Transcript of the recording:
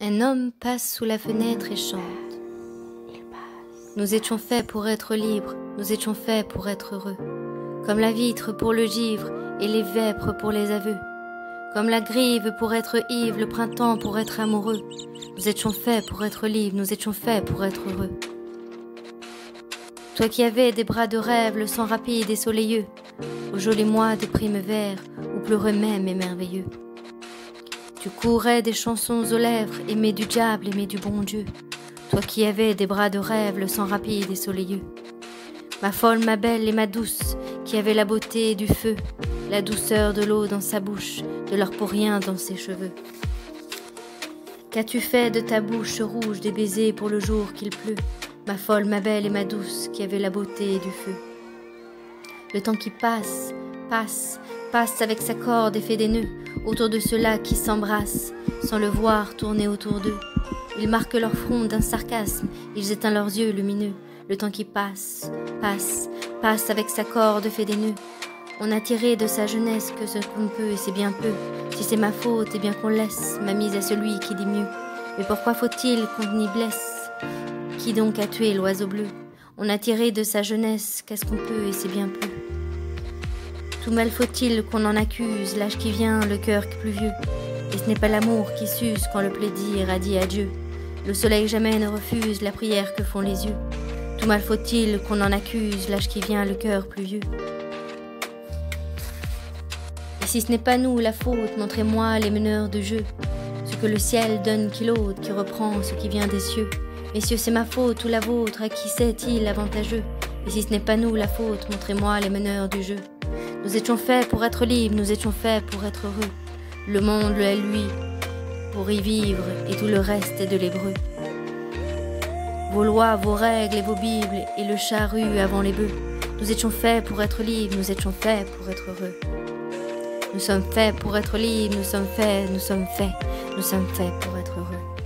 Un homme passe sous la fenêtre et chante. Nous étions faits pour être libres, nous étions faits pour être heureux. Comme la vitre pour le givre et les vêpres pour les aveux. Comme la grive pour être ivre, le printemps pour être amoureux. Nous étions faits pour être libres, nous étions faits pour être heureux. Toi qui avais des bras de rêve, le sang rapide et soleilleux, au joli mois de vert où pleurait même et merveilleux. Tu courais des chansons aux lèvres, aimé du diable, aimé du bon Dieu. Toi qui avais des bras de rêve, le sang rapide et soleilleux. Ma folle, ma belle et ma douce, qui avait la beauté du feu, la douceur de l'eau dans sa bouche, de l'or pour rien dans ses cheveux. Qu'as-tu fait de ta bouche rouge des baisers pour le jour qu'il pleut, ma folle, ma belle et ma douce, qui avait la beauté du feu? Le temps qui passe, passe, passe avec sa corde et fait des nœuds autour de ceux-là qui s'embrassent sans le voir tourner autour d'eux. Ils marquent leur front d'un sarcasme, ils éteignent leurs yeux lumineux. Le temps qui passe, passe, passe avec sa corde fait des nœuds. On a tiré de sa jeunesse que ce qu'on peut et c'est bien peu. Si c'est ma faute, et bien qu'on laisse ma mise à celui qui dit mieux. Mais pourquoi faut-il qu'on y blesse? Qui donc a tué l'oiseau bleu? On a tiré de sa jeunesse qu'est-ce qu'on peut et c'est bien peu. Tout mal faut-il qu'on en accuse l'âge qui vient, le cœur plus vieux. Et ce n'est pas l'amour qui s'use quand le plaisir a dit adieu. Le soleil jamais ne refuse la prière que font les yeux. Tout mal faut-il qu'on en accuse l'âge qui vient, le cœur plus vieux. Et si ce n'est pas nous la faute, montrez-moi les meneurs de jeu. Ce que le ciel donne qui l'autre, qui reprend ce qui vient des cieux. Messieurs, c'est ma faute ou la vôtre, à qui c'est-il avantageux Et si ce n'est pas nous la faute, montrez-moi les meneurs du jeu. Nous étions faits pour être libres, nous étions faits pour être heureux. Le monde est lui, pour y vivre, et tout le reste est de l'hébreu. Vos lois, vos règles et vos bibles, et le charrue avant les bœufs. Nous étions faits pour être libres, nous étions faits pour être heureux. Nous sommes faits pour être libres, nous sommes faits, nous sommes faits, nous sommes faits pour être heureux.